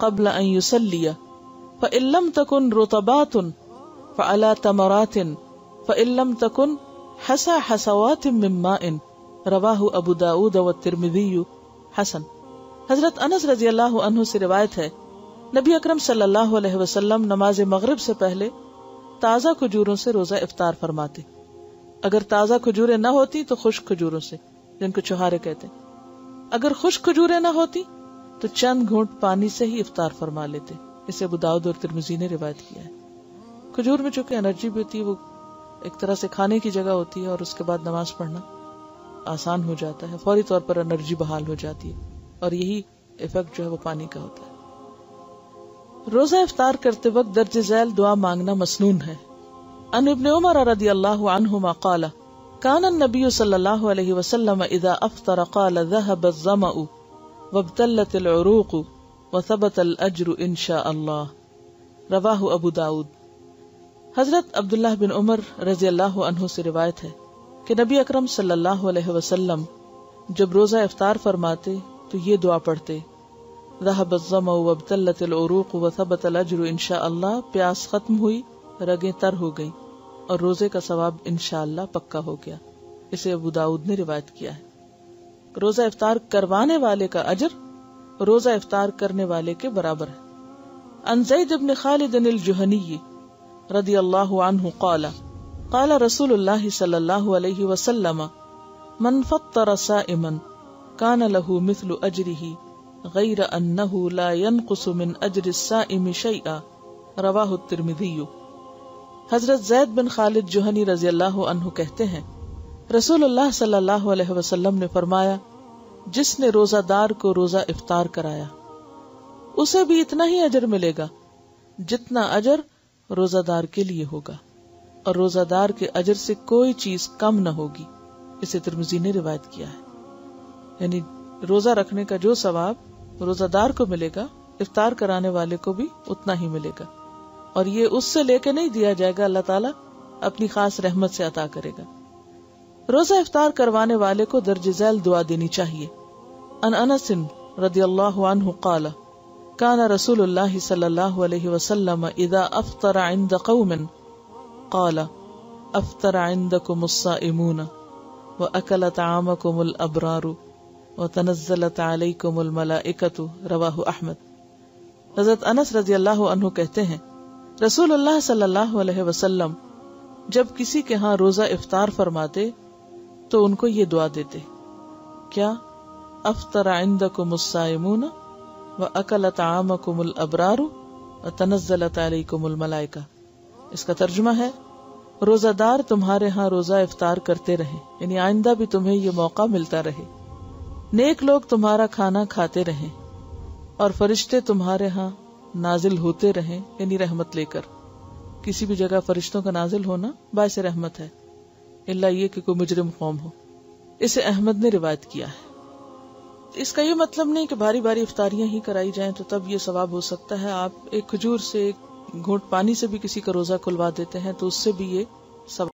قبل أن يسلي فإن لم تكن رطبات فعلى تمرات فإن لم تكن حسى حسوات من ماء رواه أبو داود والترمذي حسن حضرت انس رضی اللہ عنہ سے روایت ہے، نبی اکرم صلی اللہ علیہ وسلم نماز مغرب سے پہلے تازہ کھجوروں سے روزہ افطار فرماتے۔ اگر تازہ کھجوریں نہ ہوتی تو خشک کھجوروں سے، جن کو چوہارے کہتے۔ اگر خشک کھجوریں نہ ہوتی تو چند گھونٹ پانی سے ہی افطار فرما لیتے۔ اسے ابو داود اور ترمزی نے روایت کیا ہے۔ کھجور میں چونکہ انرجی بھی ہوتی ہے، وہ ایک طرح سے کھانے کی جگہ ہوتی ہے اور اس کے بعد نماز پڑھنا آسان ہو جاتا ہے، فوری طور پر انرجی بحال ہو جاتی ہے۔ اور یہی افیکٹ جو ہے وہ پانی کا ہوتا ہے۔ روزہ افطار کرتے وقت درج ذیل دعا مانگنا مسنون ہے۔ ان ابن عمر رضی اللہ عنہما قال كان النبي صلى الله عليه وسلم اذا افطر قال، ذهب الظمأ وابتلت العروق وثبت الاجر ان شاء الله رواہ ابو داود۔ حضرت عبداللہ بن عمر رضی اللہ عنہ سے روایت ہے کہ نبی اکرم صلی اللہ علیہ وسلم جب روزہ افطار فرماتے تو یہ دعا پڑھتے۔ ذهب الظمأ وابتلت العروق وثبت الاجر ان شاء اللہ پیاس ختم ہوئی، رگیں تر ہو گئی اور روزے کا ثواب انشاءاللہ پکا ہو گیا۔ اسے ابو داود نے روایت کیا ہے۔ روزہ افطار کروانے والے کا اجر روزہ افطار کرنے والے کے برابر ہے۔ ان زید بن خالد الجہنی رضی اللہ عنہ قال قال رسول اللہ صلی اللہ علیہ وسلم، من فطر صائما كان له مثل اجره غیر انه لا ينقص من اجر الصائم شيئا. رواہ الترمذی حضرت زید بن خالد جوہنی رضی اللہ عنہ کہتے ہیں، رسول اللہ صلی اللہ علیہ وسلم نے فرمایا، جس نے روزہ دار کو روزہ افطار کرایا، اسے بھی اتنا ہی اجر ملے گا جتنا اجر روزہ دار کے لیے ہوگا، اور روزہ دار کے اجر سے کوئی چیز کم نہ ہوگی، اسے ترمزی نے روایت کیا ہے۔ یعنی روزہ رکھنے کا جو ثواب روزہ دار کو ملے گا، افطار کرانے والے کو بھی اتنا ہی ملے گا۔ اور یہ اس سے لے کے نہیں دیا جائے گا، اللہ تعالیٰ اپنی خاص رحمت سے عطا کرے گا۔ روزہ افطار کروانے والے کو درج ذیل دعا دینی چاہیے۔ ان انس رضی اللہ عنہ قال، کان رسول اللہ صلی اللہ علیہ وسلم اذا افطر عند قوم، قال، افطر عندكم الصائمون واكل طعامكم الابرار۔ وتنزلت علیکم الملائکة رواہ احمد حضرت انس رضی اللہ عنہ کہتے ہیں، رسول اللہ صلی اللہ علیہ وسلم جب کسی کے ہاں روزہ افطار فرماتے تو ان کو یہ دعا دیتے، کیا؟ افطر عندکم الصائمون واکل طعامکم الابرار وتنزلت علیکم الملائکہ۔ اس کا ترجمہ ہے، روزہ دار تمہارے ہاں روزہ افطار کرتے رہے یعنی آئندہ بھی تمہیں یہ موقع ملتا رہے۔ نیک لوگ تمہارا کھانا کھاتے رہیں اور فرشتے تمہارے ہاں نازل ہوتے رہیں یعنی رحمت لے کر۔ کسی بھی جگہ فرشتوں کا نازل ہونا باعث رحمت ہے۔ اللہ یہ کہ کوئی مجرم قوم ہو۔ اسے احمد نے روایت کیا ہے۔ اس کا یہ مطلب نہیں کہ باری باری افطاریاں ہی کرائی جائیں تو تب یہ ثواب ہو سکتا ہے۔ آپ ایک کھجور سے ایک گھونٹ پانی سے بھی کسی کا روزہ کھلوا دیتے ہیں تو اس سے بھی یہ ثواب